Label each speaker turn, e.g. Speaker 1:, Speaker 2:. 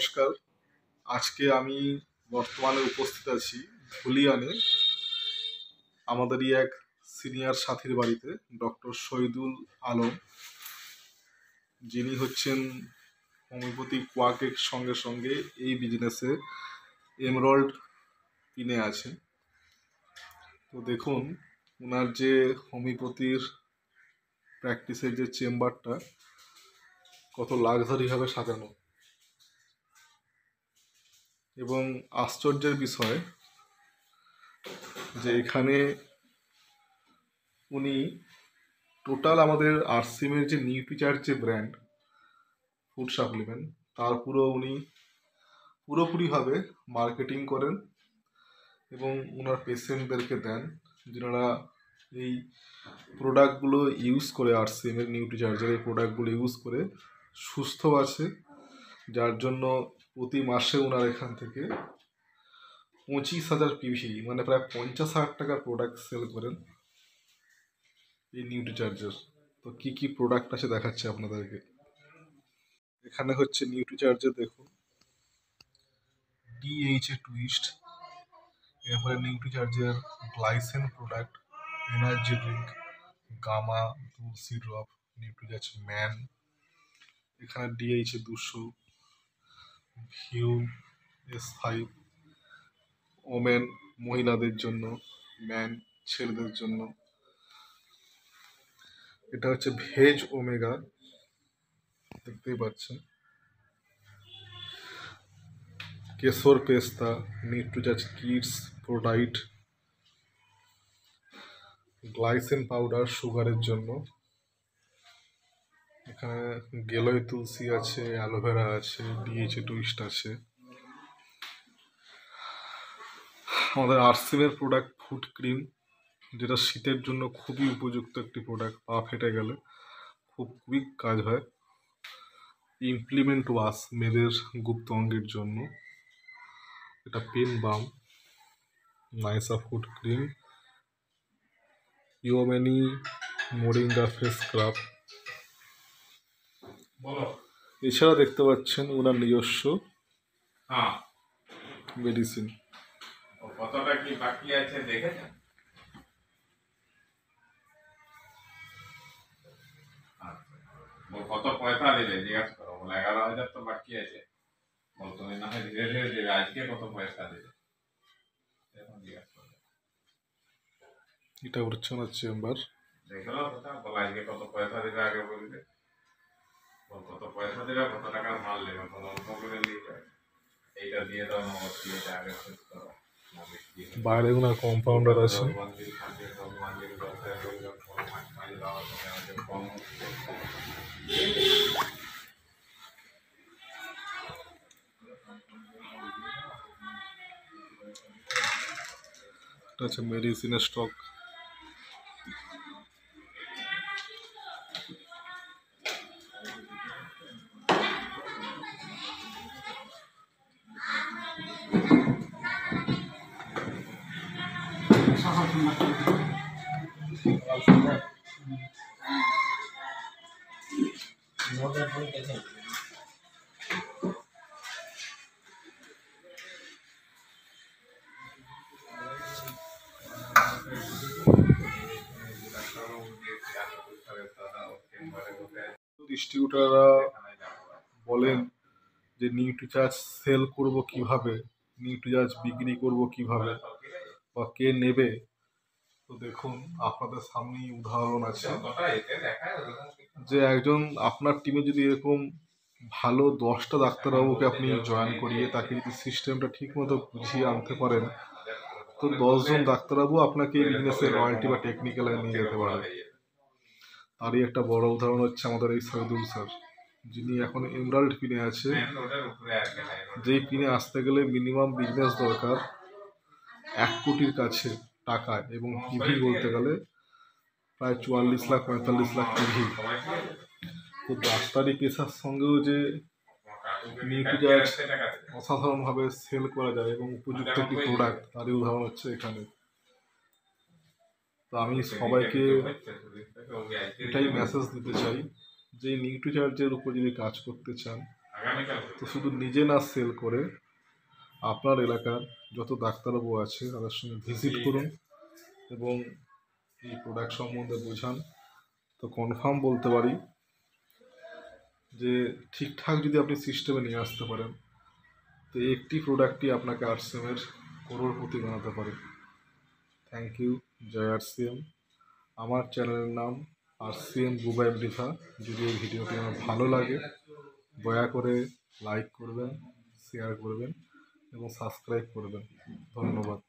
Speaker 1: নমস্কার। আজকে আমি বর্তমানে উপস্থিত আছি ধুলিয়ানে, আমাদেরই এক সিনিয়র সাথীর বাড়িতে, ডক্টর শহীদুল আলম। যিনি হচ্ছেন হোমিওপ্যাথি কোয়াকের সঙ্গে সঙ্গে এই বিজনেসে এমরল্ড কিনে আছেন। তো দেখুন ওনার যে হোমিওপ্যাথির প্র্যাকটিসের যে চেম্বারটা, কত লাক্সারিভাবে সাজানো। এবং আশ্চর্যের বিষয় যে এখানে উনি টোটাল আমাদের আরসিএমের যে নিউট্রিচার যে ব্র্যান্ড, ফুড সাপ্লিমেন্ট, তার পুরো উনি পুরোপুরিভাবে মার্কেটিং করেন এবং ওনার পেশেন্টদেরকে দেন যারা এই প্রোডাক্টগুলো ইউজ করে আরসিএমের নিউট্রিচার্জের এই প্রোডাক্টগুলো ইউজ করে, সুস্থ আছে, যার জন্য প্রতি মাসে ওনার এখান থেকে পঁচিশ হাজার পিভি মানে প্রায় পঞ্চাশ হাজার টাকার প্রোডাক্ট সেল করেন এই নিউট্রিচার্জের তো কি কি প্রোডাক্ট আছে দেখাচ্ছে আপনাদেরকে। এখানে হচ্ছে নিউট্রিচার্জের দেখুন। ডিএইচএ টুইস্ট এরপরে নিউট্রিচার্জের glycine product energy drink gamma tulsi drop Nutricharge man এখানে ডিএইচএ দুশো। ভিউ এস ফাইভ, ওমেন, মহিলাদের জন্য, ম্যান, ছেলেদের জন্য। এটা হচ্ছে ভেজ ওমেগা, দেখতেই পাচ্ছেন। কেশর পেস্তা নিউট্রিচার্জ কিডস, প্রোডাইট, গ্লাইসেন পাউডার, সুগারের জন্য। এখানে গেলয় তুলসী আছে, অ্যালোভেরা আছে ডিএইচএ টুইস্ট আছে। আমাদের আরসিমের প্রোডাক্ট ফুড ক্রিম যেটা শীতের জন্য খুবই উপযুক্ত একটি প্রোডাক্ট পা ফেটে গেলে খুব কুইক কাজ হয়। ইমপ্লিমেন্ট ওয়াশ মেয়েদের গুপ্ত অঙ্গের জন্য। এটা পেন বাম নাইসা ফুড ক্রিম ইওমেনি মোরিঙ্গা ফেস স্ক্রাব এছাড়া দেখতে পাচ্ছেন ওনার নিজস্ব
Speaker 2: হ্যাঁ।
Speaker 1: মেডিসিন
Speaker 2: ও কতটা কি বাকি আছে দেখেছেন? আচ্ছা। বল কত পয়সা দিলে? জিজ্ঞাসা করো। বলে এগারো হাজার তো বাকি আছে। বল তুমি না হয় ধীরে ধীরে দিলে। আজকে কত পয়সা দিলে? এখন জিজ্ঞাসা করো।
Speaker 1: এটা হচ্ছে চেম্বার।
Speaker 2: দেখল কথা। বল আজকে কত পয়সা দিলে আগে বলবে? বল কত পয়সা দিলে কত টাকার মাল নেবে বল অল্প করে নিয়ে যাবে এইটা দিয়ে দাও নমস্তি এটা আগে শেষ করো না বেশি দিন।
Speaker 1: বাইরে ওনার কম্পাউন্ডার আছে এটা হচ্ছে মেডিসিনের স্টক ডিস্ট্রিবিউটাররা বলেন যে নিউট্রিচার্জ সেল করব কীভাবে নিউট্রিচার্জ বিক্রি করব কীভাবে বা কে নেবে তো দেখুন আপনাদের সামনেই উদাহরণ আছে। যে একজন আপনার টিমে যদি এরকম ভালো দশটা ডাক্তারবাবুকে আপনি জয়েন করিয়ে তাকে যদি সিস্টেমটা ঠিকমতো বুঝিয়ে আনতে পারেন তো দশজন ডাক্তারবাবু আপনাকে বিজনেসে রয়্যালটি বা টেকনিক্যাল নিয়ে যেতে পারে তারই একটা বড় উদাহরণ হচ্ছে আমাদের এই সৈদুল স্যার যিনি এখন এমরাল্ড পিনে আছে। যেই পিনে আসতে গেলে মিনিমাম বিজনেস দরকার এক কোটির কাছে। টাকায় এবং টিভি বলতে গেলে প্রায় চুয়াল্লিশ লাখ পঁয়তাল্লিশ লাখ টিভি তো ডাক্তারি পেশার সঙ্গেও যে নিউট্রিচার্জ অসাধারণভাবে সেল করা যায় এবং উপযুক্ত একটি প্রোডাক্ট তারই উদাহরণ হচ্ছে এখানে। তো আমি সবাইকে এটাই মেসেজ দিতে চাই যে নিউট্রিচার্জের উপর যদি কাজ করতে চান তো শুধু নিজে না সেল করে আপনার এলাকার যত ডাক্তারবাবু আছে তাদের সঙ্গে ভিজিট করুন এবং এই প্রোডাক্ট সম্বন্ধে বোঝান। তো কনফার্ম বলতে পারি যে ঠিকঠাক যদি আপনি সিস্টেমে নিয়ে আসতে পারেন তো একটি প্রোডাক্টই আপনাকে আরসিএমের করোড়পতি বানাতে পারে। থ্যাংক ইউ জয় আরসিএম। আমার চ্যানেলের নাম আরসিএম বুবাই মৃধা যদি এই ভিডিওটি আমার ভালো লাগে দয়া করে লাইক করবেন শেয়ার করবেন। এবং সাবস্ক্রাইব করবেন ধন্যবাদ।